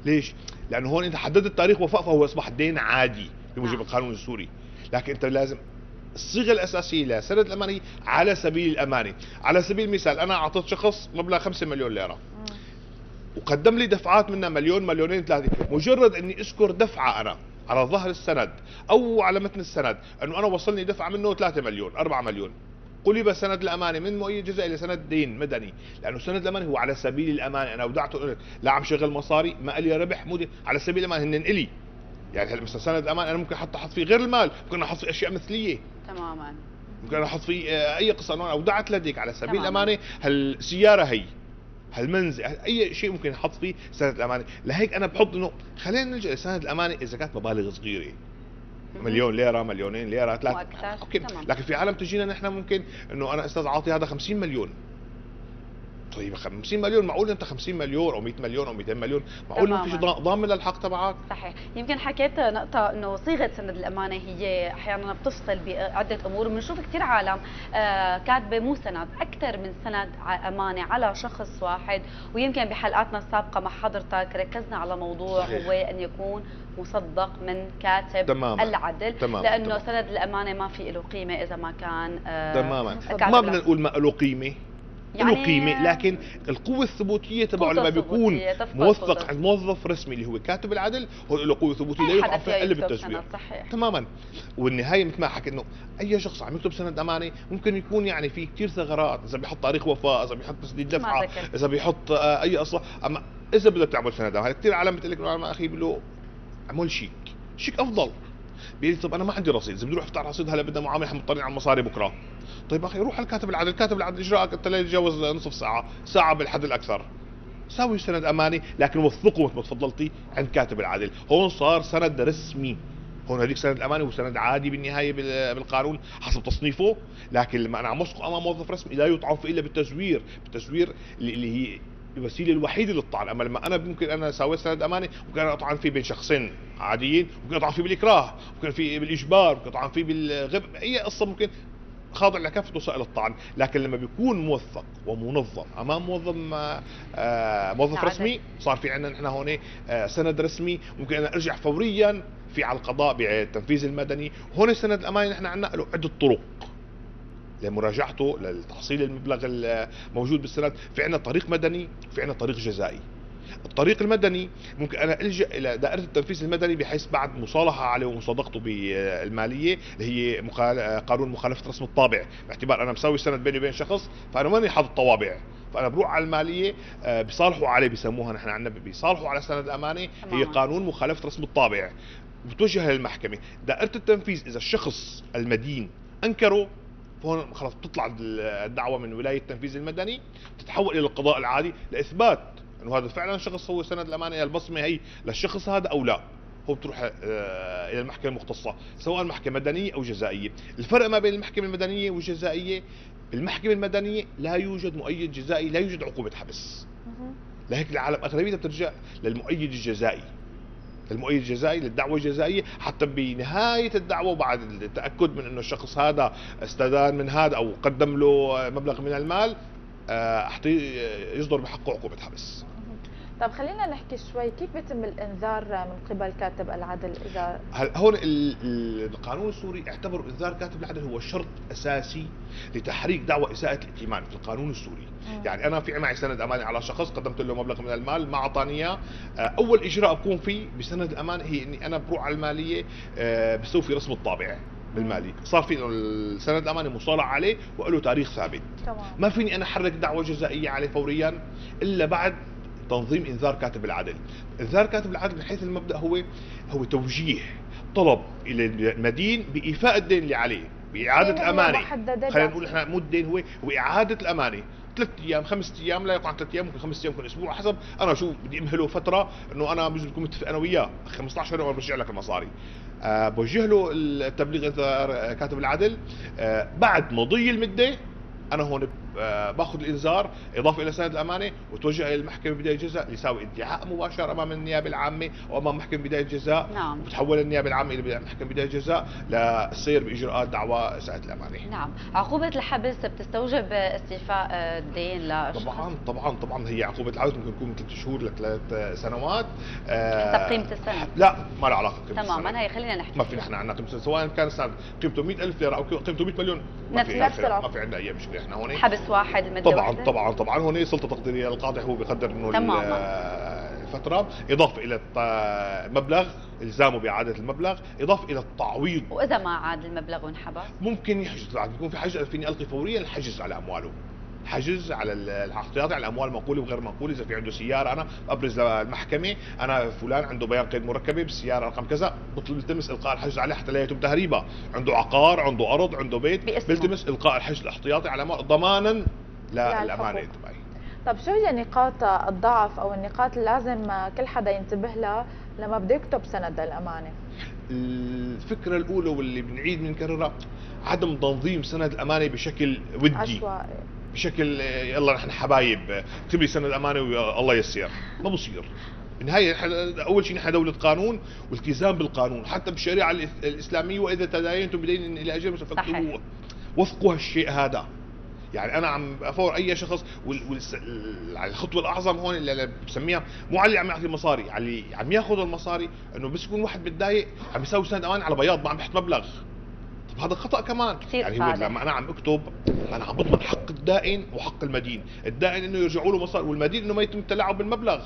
ليش؟ لأنه هون أنت حددت تاريخ وفاء فهو أصبح دين عادي بموجب نعم. القانون السوري لكن أنت لازم الصيغة الأساسية لسند الامانه هي على سبيل الامانه، على سبيل المثال أنا أعطيت شخص مبلغ 5 مليون ليرة مم. وقدم لي دفعات منها مليون مليونين ثلاثة، مجرد إني أذكر دفعة أنا على ظهر السند أو على متن السند إنه أنا وصلني دفعة منه 3 مليون 4 مليون قلب سند الأمانة. من مؤيد جزائي لسند دين مدني. لأنه سند الأمانة هو على سبيل الأمانة. أنا اودعته قلت لا عم شغل مصاري ما لي ربح مو على سبيل الأمانة هن إلي. يعني هلا مثلا سند الأمانة أنا ممكن حتى أحط فيه غير المال؟ ممكن أحط فيه أشياء مثلية. تماما. ممكن أحط فيه آه، أي قصة انه اودعت لديك على سبيل تماماً. الأمانة. هالسياره هي؟ هالمنزل أي شيء ممكن نحط فيه سند الأمانة؟ لهيك أنا بحط إنه خلينا نلجأ لسند الأمانة إذا كانت مبالغ صغيرة. مليون ليرة مليونين ليرة ثلاثة. أوكي تمام. لكن في عالم تجينا نحن ممكن إنه أنا أستاذ عاطي هذا 50 مليون طيب 50 مليون معقول أنت 50 مليون أو 100 مليون أو 200 مليون معقول ما فيش. ضامن للحق تبعك صحيح يمكن حكيت نقطة إنه صيغة سند الأمانة هي أحيانا بتفصل بعدة أمور وبنشوف كثير عالم آه، كاتبة مو سند أكثر من سند أمانة على شخص واحد ويمكن بحلقاتنا السابقة مع حضرتك ركزنا على موضوع صحيح. هو أن يكون مصدق من كاتب تماماً. العدل تماماً. لأنه تماماً. سند الأمانة ما في له قيمة إذا ما كان آه، تماما ما. بدنا نقول ما له قيمة يعني له قيمة لكن القوة الثبوتية تبعه لما بيكون موثق. عند موظف رسمي اللي هو كاتب العدل هو له قوة ثبوتية لا يقع فيها الا بالتزوير تماما. والنهاية مثل ما حكيت إنه أي شخص عم يكتب سند أمانة ممكن يكون يعني في كثير ثغرات إذا بيحط تاريخ وفاه إذا بيحط تسديد دفعه. إذا بيحط آه، أي أصلا أما إذا بدك تعمل سند أمانة كثير عالم بتقول لك أخي بيقول له اعمل شيك شيك أفضل. بيقول لي طب أنا ما عندي رصيد إذا بدي أروح أفتح رصيد هلا بدنا معاملة مضطرين على المصاري بكرة. طيب أخي روح على الكاتب العدل كاتب العدل إجراءك أنت لا يتجاوز نصف ساعة ساعة بالحد الأكثر. ساوي سند أماني لكن وثقه مثل ما تفضلتي عند كاتب العدل هون صار سند رسمي. هون هذيك سند أماني هو سند عادي بالنهاية بال- بالقانون حسب تصنيفه. لكن لما أنا عم أمام موظف رسمي لا يطعن فيه إلا بالتزوير بالتزوير اللي هي الوسيلة الوحيدة للطعن. أما لما أنا ممكن أنا سويت سند أماني ممكن أنا أطعن فيه بين شخصين عاديين ممكن أطعن فيه بالإكراه ممكن فيه بالإجبار ممكن أطعن فيه بالغب. اي قصة ممكن خاضع لكافة وسائل الطعن. لكن لما بيكون موثق ومنظم امام موظف آه موظف. رسمي صار في عندنا نحن هون آه سند رسمي ممكن أنا أرجع فوريا في على القضاء بالتنفيذ المدني. هون السند الأماني نحن عندنا له عدة طرق. لمراجعته لتحصيل المبلغ الموجود بالسند. في عندنا طريق مدني وفي عندنا طريق جزائي. الطريق المدني ممكن أنا ألجأ إلى دائرة التنفيذ المدني بحيث بعد مصالحة عليه ومصادقته بالمالية اللي هي مخال... قانون مخالفة رسم الطابع. باعتبار أنا مسوي سند بيني وبين شخص فأنا ماني حاطط طوابع. فأنا بروح على المالية آه، بيصالحوا عليه بيسموها نحن عندنا بيصالحوا على سند الأمانة. هي. قانون مخالفة رسم الطابع. بتوجه للمحكمة. دائرة التنفيذ إذا الشخص المدين أنكره فهون خلاص بتطلع الدعوة من ولاية التنفيذ المدني تتحول إلى القضاء العادي لإثبات إنه هذا فعلا شخص هو سند الأمانة البصمة هي للشخص هذا أو لا. هو بتروح آه، إلى المحكمة المختصة سواء محكمة مدنية أو جزائية. الفرق ما بين المحكمة المدنية والجزائية بالمحكمه المدنية لا يوجد مؤيد جزائي لا يوجد عقوبة حبس. لهيك العالم أغلبيتها بترجع للمؤيد الجزائي. المؤيد الجزائي للدعوة الجزائية حتى بنهاية الدعوة وبعد التأكد من إنه الشخص هذا استدان من هذا أو قدم له مبلغ من المال آه، يصدر بحقه عقوبة حبس. طب خلينا نحكي شوي كيف بيتم الإنذار من قبل كاتب العدل إذا هل هون ال- ال- القانون السوري اعتبر إنذار كاتب العدل هو شرط أساسي لتحريك دعوى إساءة الائتمان في القانون السوري، مم. يعني أنا في معي سند امانه على شخص قدمت له مبلغ من المال ما أعطاني إياه، آه، أول إجراء بقوم فيه بسند الامانه هي إني أنا بروح على المالية آه، بسوي في رسم الطابع بالمالي، صار في السند الامانه مصالح عليه وله تاريخ ثابت. تمام. ما فيني أنا أحرك دعوة جزائية عليه فوريا إلا بعد تنظيم إنذار كاتب العدل. إنذار كاتب العدل من حيث المبدأ هو هو توجيه طلب إلى المدين بإيفاء الدين اللي عليه باعاده الأمانة. خلينا. نقول إحنا مو الدين هو هو إعادة الأمانة. ثلاث أيام خمس أيام لا يقع ثلاث أيام ممكن خمس أيام ممكن أسبوع حسب. أنا شو بدي أمهله فترة إنه أنا بجوز بكون متفق أنا وياه. 15 يوم برجع لك المصاري. أه بوجه له التبليغ كاتب العدل. أه بعد مضي المدة أنا هون باخذ الإنذار إضافة إلى سند الأمانة وتوجه إلى المحكمة بدايه الجزاء ليساوي ادعاء مباشر أمام النيابة العامة أو امام محكمه بدايه الجزاء نعم. وبتحول النيابة العامة إلى محكمه بدايه الجزاء للسير بإجراءات دعوى اساءه الأمانة. نعم. عقوبة الحبس بتستوجب استيفاء الدين للشخص طبعا طبعا طبعا. هي عقوبة العودة ممكن تكون من ثلاث شهور لثلاث سنوات. آه، حسب قيمة السنة لا ما له علاقة بقيمة. تماما. هي خلينا نحكي. ما في نحن عندنا قيمة. سواء كان السنة قيمته 100000 ليرة أو قيمته 100 مليون ما نفس- في نفس ما. في عندنا أي مشكلة. إحنا هون حبس واحد مدة طبعا واحدة. طبعا طبعا. هون سلطة تقديرية؟ للقاضي هو بيقدر إنه الفترة. إضافة إلى الط- مبلغ إلزامه بإعادة المبلغ. إضافة إلى التعويض. وإذا ما عاد المبلغ وانحبس ممكن يحجز بعد بيكون في حجز فيني ألقي فوريا الحجز على أمواله. حجز على ال- الاحتياطي على الأموال المنقوله وغير منقوله إذا في عنده سيارة أنا أبرز للمحكمة أنا فلان عنده بيان قيد مركبة بالسيارة رقم كذا بطلب التمس إلقاء الحجز عليه حتى لا يتم تهريبها عنده عقار عنده أرض عنده بيت. بيلتمس إلقاء الحجز الاحتياطي على ضمانا للامانه. تبعي طب شو هي نقاط الضعف أو النقاط اللي لازم كل حدا ينتبه لها لما بده يكتب سند الامانه الفكرة الأولى واللي بنعيد بنكررها عدم تنظيم سند الأمانة بشكل ودي. عشوائي بشكل يلا نحن حبايب اكتب لي سند أمانة والله يسير. ما بصير. بالنهاية نحن- أول شيء نحن دولة قانون والتزام بالقانون حتى بالشريعة الإس- الإسلامية وإذا تداينتم بدين مسمى صحيح. فاكتبوه وثقوا هالشيء هذا. يعني أنا عم أفور أي شخص وال- والس- ال- على الخطوة الأعظم هون اللي بسميها مو على اللي عم يعطي مصاري على اللي عم ياخذ المصاري إنه بس يكون واحد متضايق عم يسوي سند أمان على بياض ما عم يحط مبلغ. طب هذا خطأ كمان. كثير يعني هو. لما أنا عم أكتب أنا عم بضمن حق الدائن وحق المدين. الدائن إنه يرجعوا له مصاري والمدين إنه ما يتم التلاعب بالمبلغ.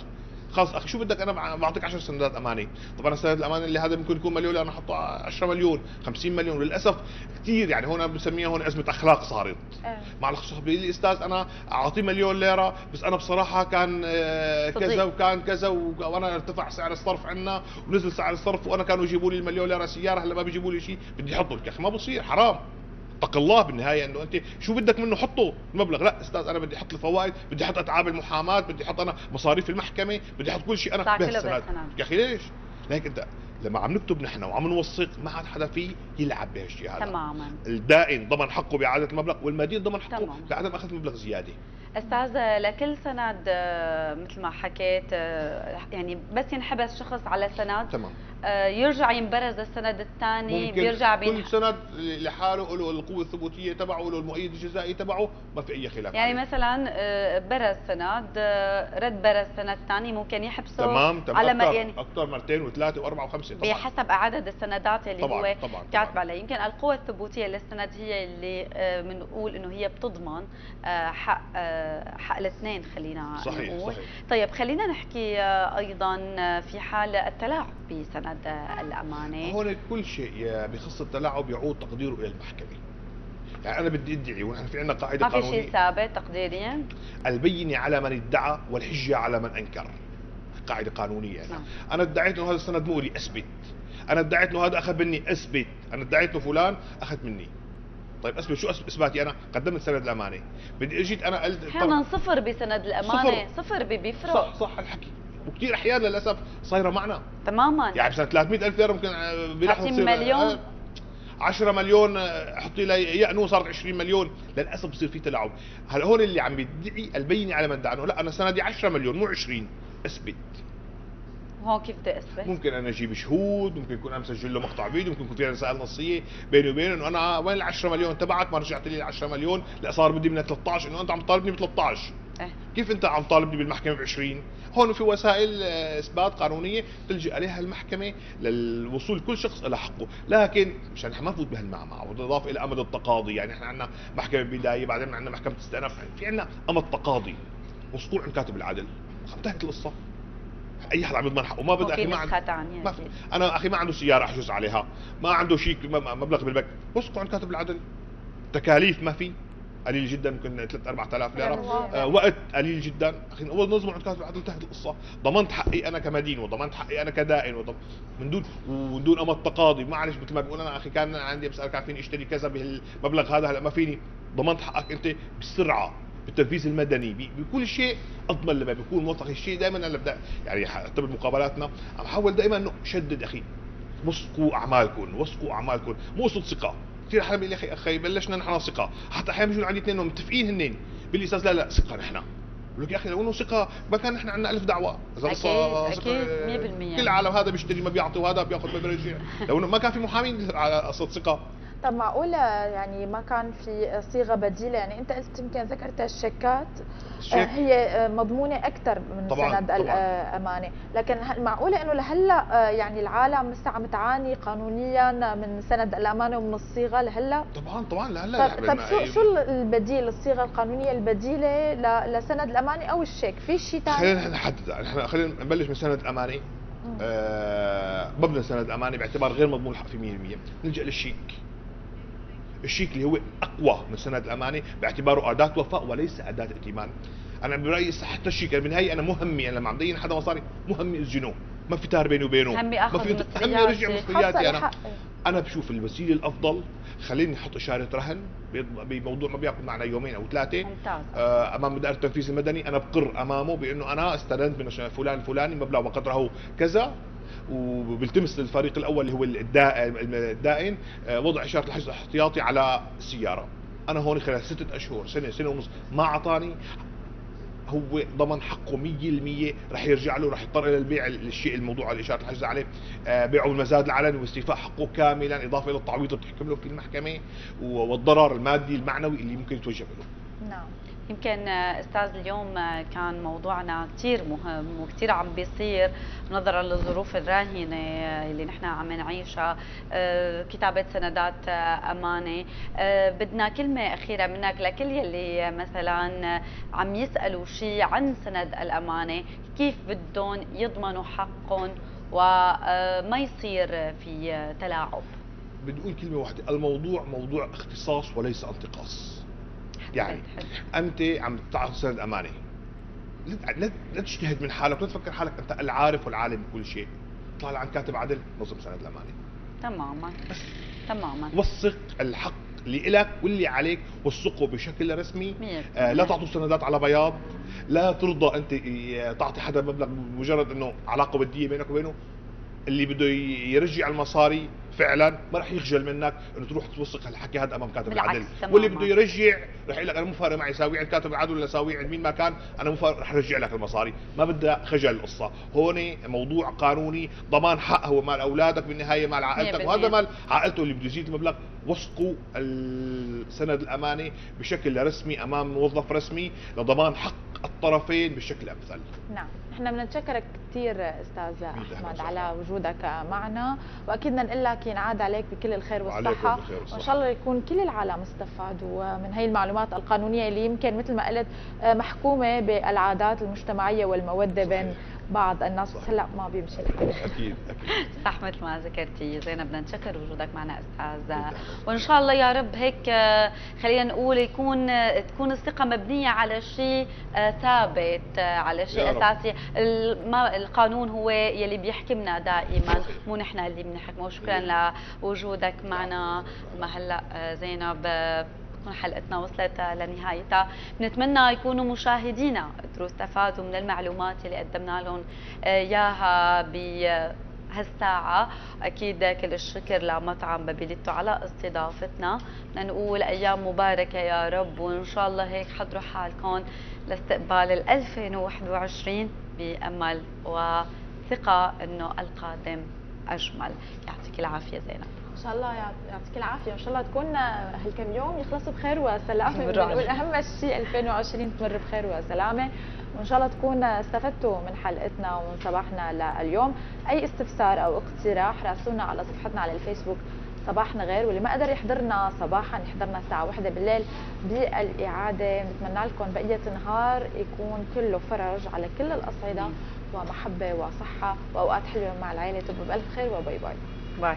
خلص أخي شو بدك؟ أنا بع- بعطيك 10 سندات امانه طبعا السند الامانه اللي هذا ممكن يكون مليون أنا احطه 10 مليون 50 مليون. للأسف كثير يعني هون بسميها هون أزمة أخلاق صارت. إيه. مع الخصوص بيقول لي أستاذ أنا أعطيه مليون ليرة بس أنا بصراحة كان آه، كذا. وكان كذا وأنا ارتفع سعر الصرف عندنا ونزل سعر الصرف وأنا كانوا يجيبوا لي المليون ليرة سيارة هلا ما بيجيبوا لي شيء بدي أحطه. يا أخي ما بصير حرام. اتق الله بالنهاية إنه أنت شو بدك منه حطه المبلغ لا أستاذ أنا بدي أحط الفوائد بدي أحط أتعاب المحاماة بدي أحط أنا مصاريف المحكمة بدي أحط كل شيء أنا. بالسند. يا أخي ليش لهيك أنت لما عم نكتب نحن وعم نوثق ما عاد حدا فيه يلعب بهالشيء هذا تماما الدائن ضمن حقه بإعادة المبلغ والمدين ضمن حقه تمام. بعدم أخذ مبلغ زيادة أستاذ لكل سند آه، مثل ما حكيت آه، يعني بس ينحبس شخص على سند. تمام. آه، يرجع ينبرز السند الثاني بيرجع كل بين سند لحاله له القوة الثبوتية تبعه له المؤيد الجزائي تبعه ما في أي خلاف يعني عليه. مثلا برز سند رد برز سند ثاني ممكن يحبسه تمام تمام. على ما أكتر, يعني أكثر مرتين وثلاثة وأربعة وخمسة طبعا. بحسب عدد السندات اللي طبعاً، هو طبعاً، كاتب. عليه. يمكن القوة الثبوتية للسند هي اللي بنقول إنه هي بتضمن حق حق الاثنين خلينا صحيح نقول. صحيح. طيب خلينا نحكي آه، أيضا آه، في حال التلاعب بسند آه، الأمانة. هون كل شيء بخص التلاعب يعود تقديره إلى المحكمة. يعني أنا بدي أدعي ونحن في عندنا قاعدة ما في قانونية. شيء ثابت تقديريا؟ البينة على من ادعى والحجة على من أنكر. قاعدة قانونية. يعني. نعم. أنا ادعيت إنه هذا السند مؤلي أثبت. أنا ادعيت إنه هذا أخذ مني أثبت. أنا ادعيت إنه فلان أخذ مني. طيب اثبت شو إثباتي أنا؟ قدمت سند الأمانة. بدي أجيت أنا قلت أحيانا صفر بسند الأمانة. صفر. صفر بي- بيفرق. صح صح الحكي. وكثير احيان للأسف صايرة معنا. تماما. يعني مثلا 300 ألف ليرة ممكن آه، بلحظه 30 تصير مليون. آه، 10 مليون آه، حطي لي يأنو صارت 20 مليون. للأسف بصير في تلاعب. هلا هون اللي عم يدعي البينة على من ادعى انه لا أنا سندي 10 مليون مو 20 إثبت. هون كيف بدي اثبت ممكن أنا أجيب شهود ممكن يكون أنا مسجل له مقطع فيديو ممكن يكون في رسائل نصية بيني وبينه إنه أنا وين ال 10 مليون تبعك؟ ما رجعت لي ال 10 مليون لا صار بدي منها 13 إنه أنت عم تطالبني ب 13 إيه. كيف أنت عم طالبني بالمحكمة ب 20 هون في وسائل آه، إثبات قانونية تلجأ عليها المحكمة للوصول كل شخص إلى حقه. لكن مشان نحن ما نفوت بهالمعمعة وبالإضافة إلى أمد التقاضي يعني إحنا عندنا محكمة بداية بعدين عندنا محكمة استئناف في عندنا أمد تقاضي. وسطوع عند كاتب العدل. انتهت القصة. أي حدا عم يضمن حقه. ما بدي أخي ما عند- نسخه ثانية ما في أنا أخي ما عنده سيارة أحجز عليها. ما عنده م- مبلغ بالبنك. وثقوا عند كاتب العدل. تكاليف ما في. قليل جدا ممكن 3 4000 ليرة. آه وقت قليل جدا. أخي أول نظم عند كاتب العدل انتهت القصة. ضمنت حقي أنا كمدين وضمنت حقي أنا كدائن وضم... من دون ومن دون أمد تقاضي. معلش مثل ما بقول أنا أخي كان عندي بسألك كان فيني أشتري كذا بهالمبلغ هذا هلا ما فيني. ضمنت حقك أنت بالسرعه بالتنفيذ المدني. بكل شيء أضمن لما بيكون موثق الشيء. دائما أنا بدأ يعني حتى بمقابلاتنا عم حاول دائما إنه شدد أخي. وثقوا أعمالكم وثقوا أعمالكم. مو قصه ثقة. كثير حدا بيقول لي أخي أخي بلشنا نحن ثقة. حتى أحيانا بيجوا عندي اثنين متفقين هنين. أستاذ لا لا ثقة نحن. بقول لك يا أخي لو إنه ثقة ما كان نحن عندنا ألف دعوة. إذا أكيد، ثقة- 100% كل العالم هذا بيشتري ما بيعطي وهذا بيأخذ ما بيرجع. لو إنه ما كان في محامين على قصه ثقة. طب معقولة يعني ما كان في صيغة بديلة؟ يعني أنت قلت يمكن ذكرت الشيكات الشيك. آه، هي آه، مضمونة أكثر من طبعاً، سند طبعاً. الأمانة لكن هل معقولة أنه لهلأ آه، يعني العالم لسه عم تعاني قانونيا من سند الأمانة ومن الصيغة لهلأ؟ طبعا طبعا لا لأ طب, طب شو شو البديل الصيغة القانونية البديلة ل- لسند الأمانة أو الشيك؟ في شيء ثاني؟ خلينا نحدد نحن خلينا نبلش من سند أمانة. آه مبنى سند أمانة باعتبار غير مضمون الحق في 100% نلجأ للشيك. الشيك اللي هو أقوى من سند الامانه باعتباره أداة وفاء وليس أداة ائتمان. أنا برأيي حتى الشيك بالنهايه أنا مهمي أنا لما عم دين حدا مصاري مهمي اسجنه ما في تار بيني وبينه ما في. همي ارجع حصل مصرياتي أنا. أنا بشوف الوسيله الأفضل خليني أحط إشارة رهن بموضوع ما بياخذ معنا يومين أو ثلاثة. آه، أمام مدير التنفيذ المدني أنا بقر أمامه بأنه أنا استلمت من فلان الفلاني مبلغ وقدره كذا. وبالتمس للفريق الأول اللي هو الدائن آه، وضع إشارة الحجز الاحتياطي على السيارة. أنا هون خلال ستة أشهر سنه سنة ونص ما أعطاني. هو ضمن حقه 100% رح يرجع له رح يضطر إلى البيع الشيء الموضوع إشارة الحجز عليه. آه، بيعه بالمزاد العلني واستيفاء حقه كاملا إضافة إلى التعويض اللي بتحكم له في المحكمة والضرر المادي المعنوي اللي ممكن يتوجب له. نعم. يمكن أستاذ اليوم كان موضوعنا كثير مهم وكثير عم بيصير نظرا للظروف الراهنة اللي نحن عم نعيشها آه، كتابة سندات أمانة. آه، بدنا كلمة أخيرة منك لكل يلي مثلا عم يسألوا شيء عن سند الأمانة كيف بدهم يضمنوا حقهم وما يصير في تلاعب؟ بدي أقول كلمة واحدة الموضوع موضوع اختصاص وليس انتقاص. يعني أنت عم تعطي سند امانه لا لا تجتهد من حالك لا تفكر حالك أنت العارف والعالم بكل شيء. طالع عن كاتب عدل نظم سند الامانه تماما. تماما. وثق الحق اللي لك واللي عليك وثقه بشكل رسمي. آه لا تعطوا سندات على بياض. لا ترضى أنت تعطي حدا مبلغ مجرد إنه علاقة ودية بينك وبينه. اللي بده يرجع المصاري فعلا ما راح يخجل منك إنه تروح توثق الحكي هذا أمام كاتب العدل. واللي بده يرجع راح يقول لك أنا مو فارق معي ساوي عند كاتب العدل ولا ساوي عند مين ما كان أنا مو فارق راح أرجع لك المصاري. ما بدها خجل القصة. هون موضوع قانوني ضمان حق هو مال أولادك بالنهاية مال عائلتك. وهذا مال عائلته اللي بده يزيد المبلغ. وثقوا السند الامانه بشكل رسمي أمام موظف رسمي لضمان حق الطرفين بشكل أمثل. نعم. إحنا بنتشكرك كثير أستاذ أحمد على وجودك معنا. وأكيد نقول لك ينعاد عليك بكل الخير والصحة. وإن شاء الله يكون كل العالم استفادوا من هي المعلومات القانونية اللي يمكن مثل ما قلت محكومة بالعادات المجتمعية والمودة بين بعض الناس بس هلأ ما بيمشي. الحال أكيد أكيد. صح مثل ما ذكرتي. زينب بدنا نشكر وجودك معنا أستاذ وإن شاء الله يا رب هيك آه، خلينا نقول يكون آه، تكون الثقة مبنية على شيء آه، ثابت على شيء أساسي. القانون هو يلي بيحكمنا دائما. مو نحن اللي بنحكمه. شكرا لوجودك معنا. ما هلأ زينب تكون حلقتنا وصلت لنهايتها. بنتمنى يكونوا مشاهدينا قدروا استفادوا من المعلومات اللي قدمنا لهم إياها ب هالساعة. أكيد كل الشكر لمطعم بابيليتو على استضافتنا. نقول أيام مباركة يا رب وإن شاء الله هيك حضروا حالكم لاستقبال ال 2021 بأمل وثقة إنه القادم أجمل. يعطيك العافية زينب. شاء الله يعطيك العافية. وإن شاء الله تكون هالكم يوم يخلصوا بخير وسلامة. بنقول اهم شيء 2020 تمر بخير وسلامة. وإن شاء الله تكون استفدتوا من حلقتنا ومن صباحنا لليوم. أي استفسار أو اقتراح راسلونا على صفحتنا على الفيسبوك. صباحنا غير. واللي ما قدر يحضرنا صباحا يحضرنا الساعة واحدة بالليل بالإعادة. نتمنى لكم بقية النهار يكون كله فرج على كل الأصعدة ومحبة وصحة وأوقات حلوة مع العائلة تبقوا بألف خير وباي باي. باي.